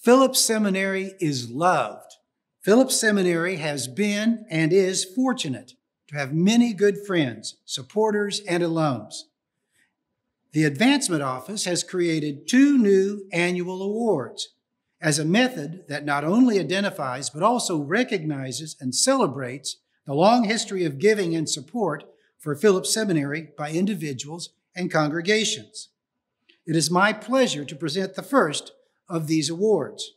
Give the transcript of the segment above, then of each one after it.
Phillips Seminary is loved. Phillips Seminary has been and is fortunate to have many good friends, supporters, and alums. The Advancement Office has created two new annual awards as a method that not only identifies but also recognizes and celebrates the long history of giving and support for Phillips Seminary by individuals and congregations. It is my pleasure to present the first of these awards.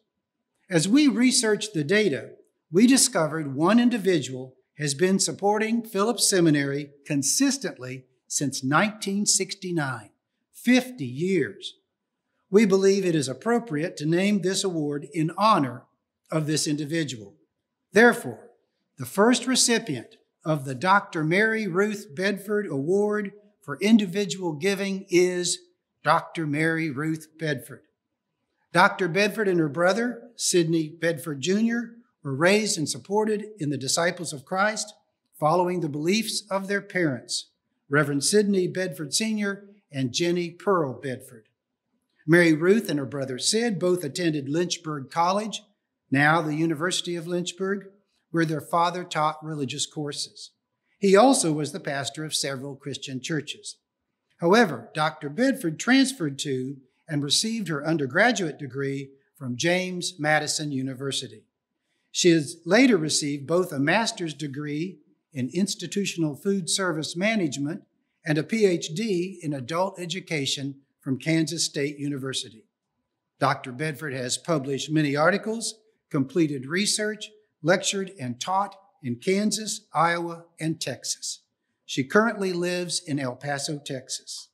As we researched the data, we discovered one individual has been supporting Phillips Seminary consistently since 1969, 50 years. We believe it is appropriate to name this award in honor of this individual. Therefore, the first recipient of the Dr. Mary Ruth Bedford Award for Individual Giving is Dr. Mary Ruth Bedford. Dr. Bedford and her brother, Sidney Bedford Jr., were raised and supported in the disciples of Christ, following the beliefs of their parents, Reverend Sidney Bedford Sr. and Jenny Pearl Bedford. Mary Ruth and her brother Sid both attended Lynchburg College, now the University of Lynchburg, where their father taught religious courses. He also was the pastor of several Christian churches. However, Dr. Bedford transferred to and received her undergraduate degree from James Madison University. She has later received both a master's degree in institutional food service management and a PhD in adult education from Kansas State University. Dr. Bedford has published many articles, completed research, lectured and taught in Kansas, Iowa, and Texas. She currently lives in El Paso, Texas.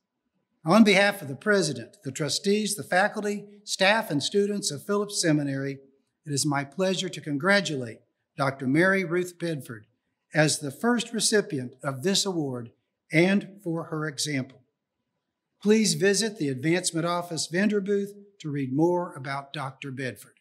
On behalf of the president, the trustees, the faculty, staff, and students of Phillips Seminary, it is my pleasure to congratulate Dr. Mary Ruth Bedford as the first recipient of this award and for her example. Please visit the Advancement Office vendor booth to read more about Dr. Bedford.